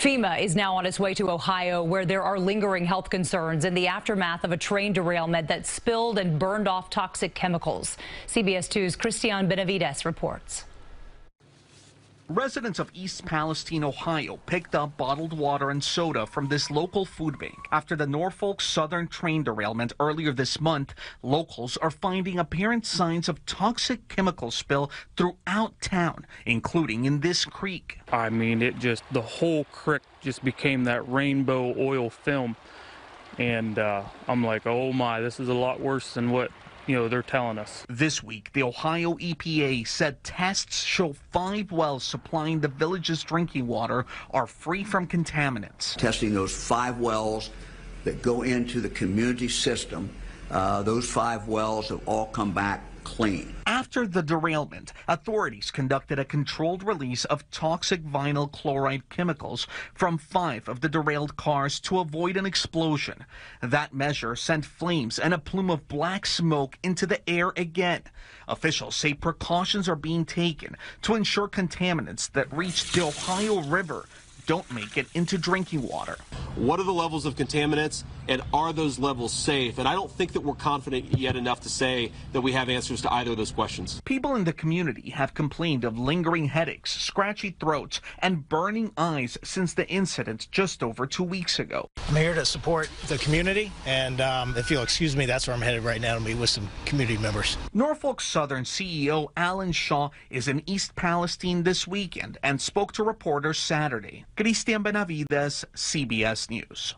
FEMA is now on its way to Ohio, where there are lingering health concerns in the aftermath of a train derailment that spilled and burned off toxic chemicals. CBS 2's Cristian Benavides reports. Residents of East Palestine, Ohio picked up bottled water and soda from this local food bank. After the Norfolk Southern train derailment earlier this month, locals are finding apparent signs of toxic chemical spill throughout town, including in this creek. I mean, it just, the whole creek just became that rainbow oil film. And uh, I'm like, oh my, this is a lot worse than what you know, they're telling us. This week, the Ohio EPA said tests show five wells supplying the village's drinking water are free from contaminants. Testing those five wells that go into the community system, uh, those five wells have all come back clean. After the derailment, authorities conducted a controlled release of toxic vinyl chloride chemicals from five of the derailed cars to avoid an explosion. That measure sent flames and a plume of black smoke into the air again. Officials say precautions are being taken to ensure contaminants that reach the Ohio River don't make it into drinking water. What are the levels of contaminants and are those levels safe? And I don't think that we're confident yet enough to say that we have answers to either of those questions. People in the community have complained of lingering headaches, scratchy throats, and burning eyes since the incident just over two weeks ago. I'm here to support the community, and um, if you'll excuse me, that's where I'm headed right now to meet with some community members. Norfolk Southern CEO Alan Shaw is in East Palestine this weekend and spoke to reporters Saturday. Cristian Benavides, CBS News.